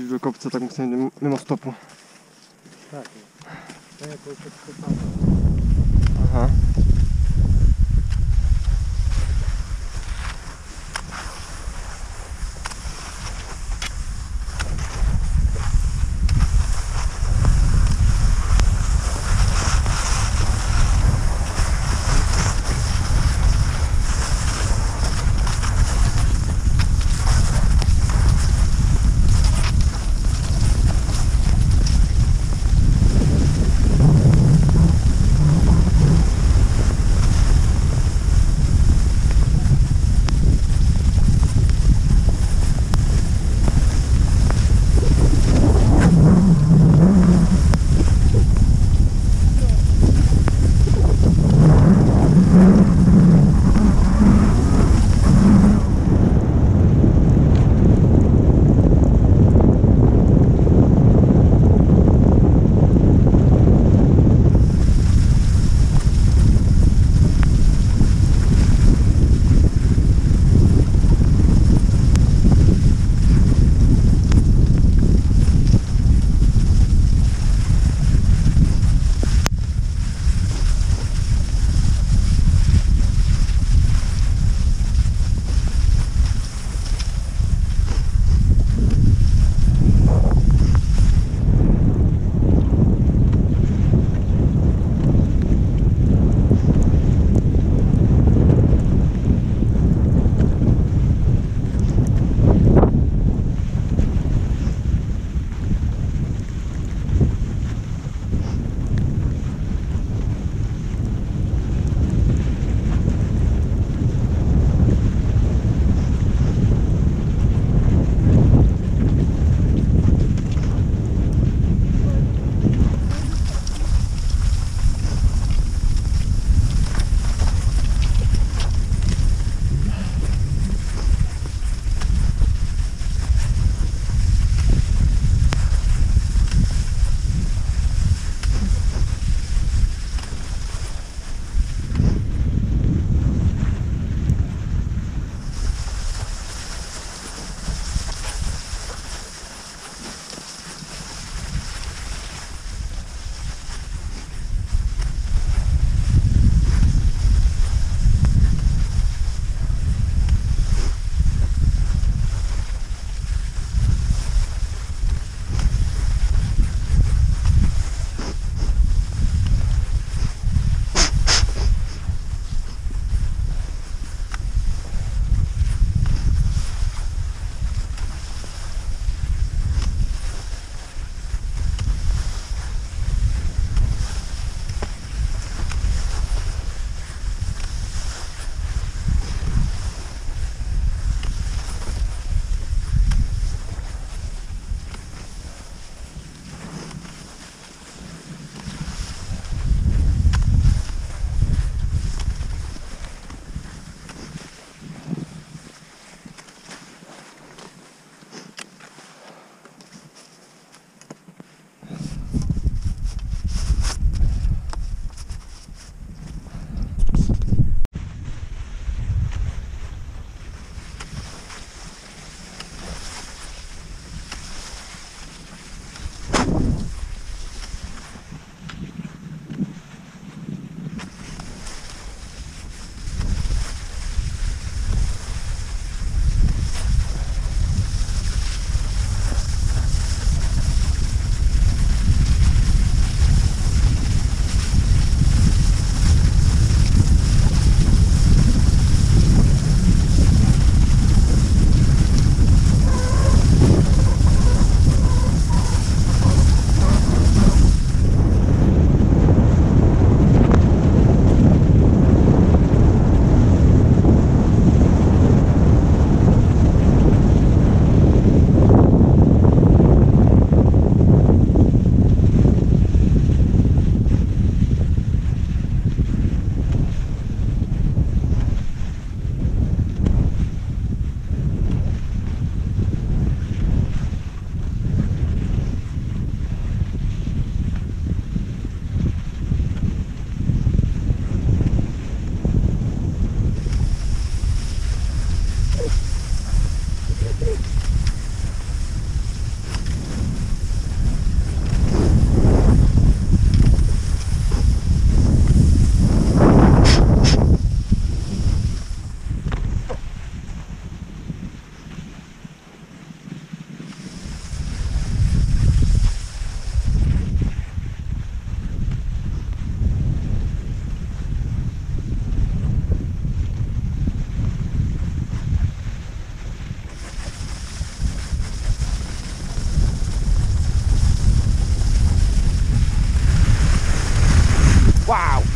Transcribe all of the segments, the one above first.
wrzucić do kopca tak mimo stopu. Tak. Aha.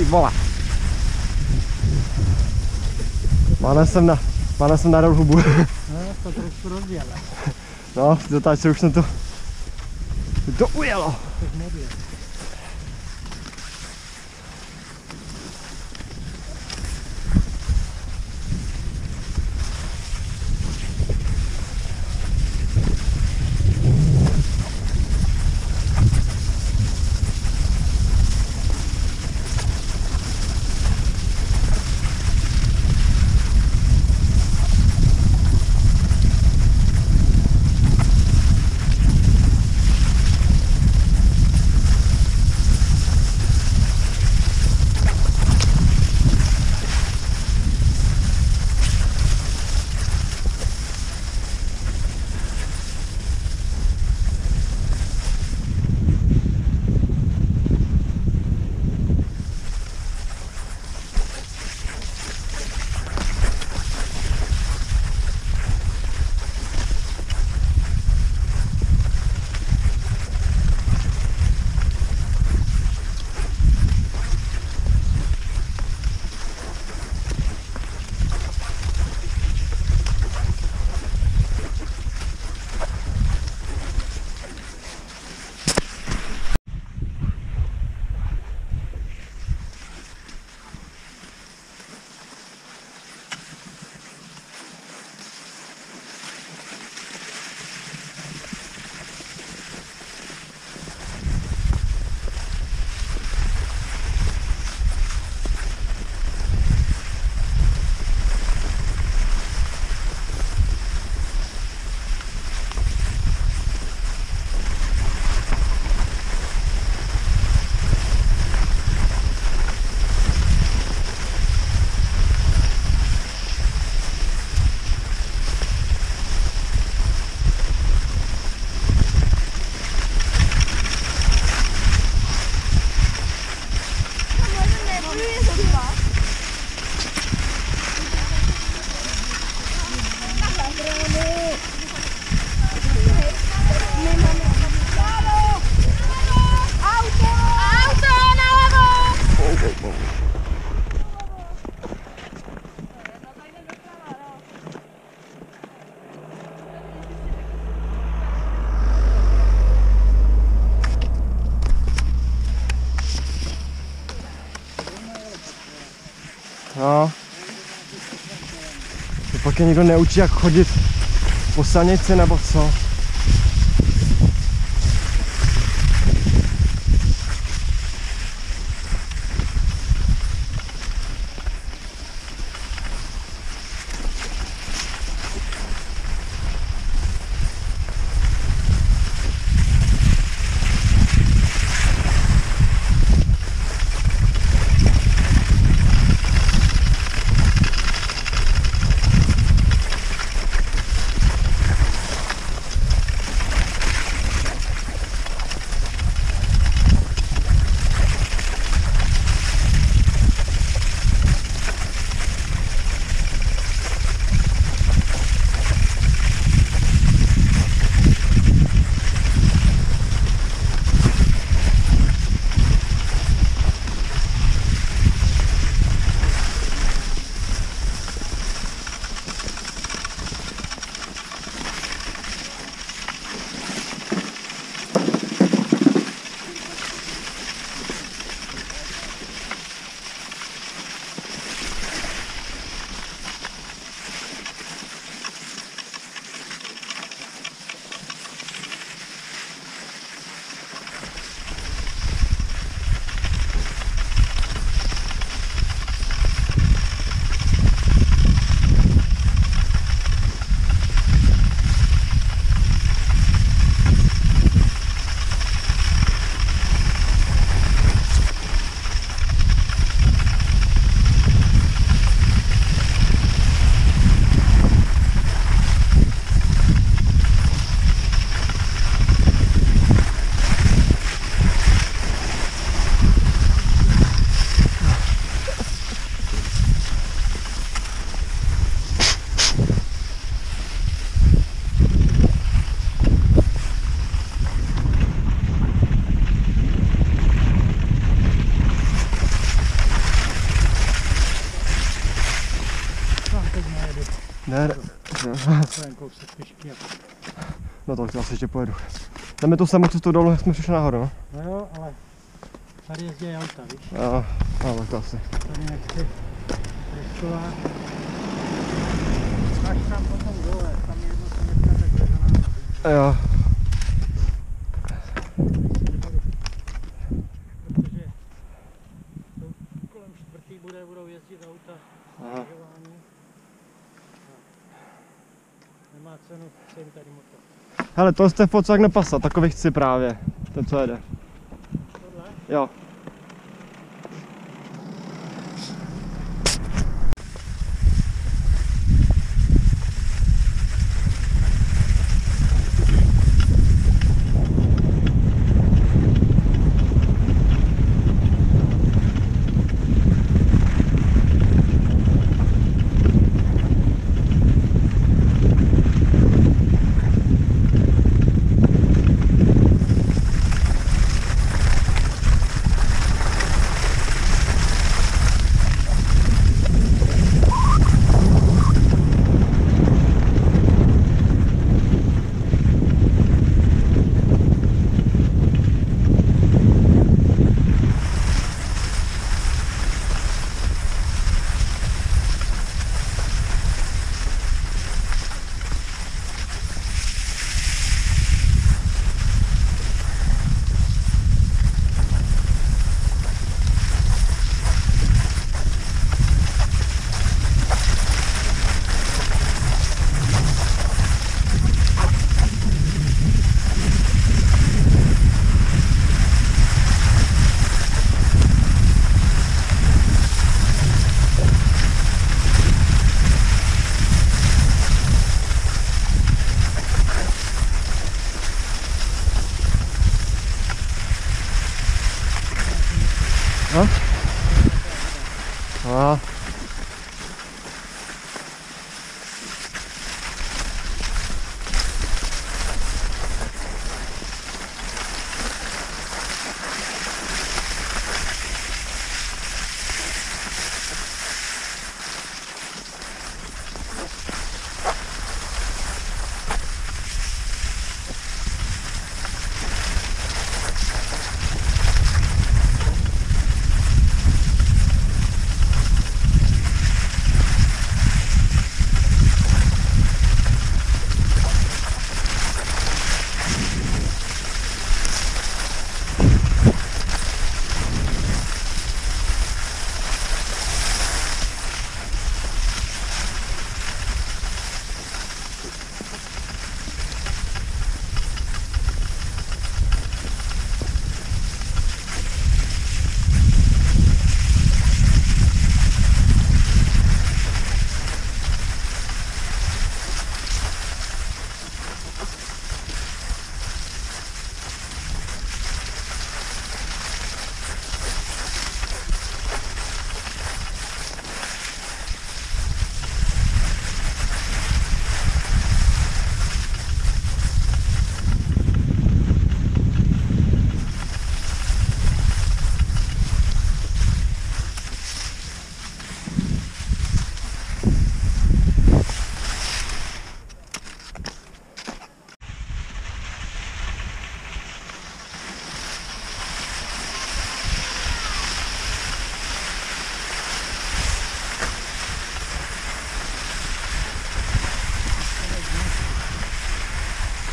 Ty vole. Pane jsem na, pane jsem na hubu. No, to trošku rozděle. No, dotáč se už jsem to, to ujelo. Tak modlí. Někdo neučí, jak chodit po sanici nebo co. Pěšky. a- No to asi ještě pojedu. Jdeme tu samou cestu dolů, jak jsme přišli nahoru, no. No jo, ale tady jezdí auta, víš? Jo, tak to asi. Tady nechci riskovat. Až tam potom dole, tam je jedno směrka takhle. Jo, Nemá cenu jim tady motor. hele, to jste foco jak nepasa, takový chci právě. Ten co jede. Tohle? Jo.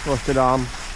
To ještě dám.